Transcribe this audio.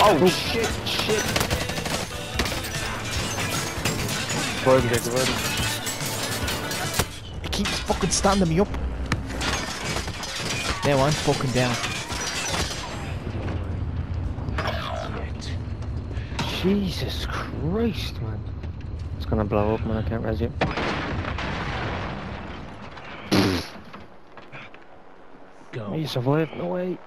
Oh, shit, shit. Revive it, revive It keeps fucking standing me up. Now I'm fucking down. Jesus Christ, man. It's gonna blow up, man. I can't res you. Go. You survived? No way.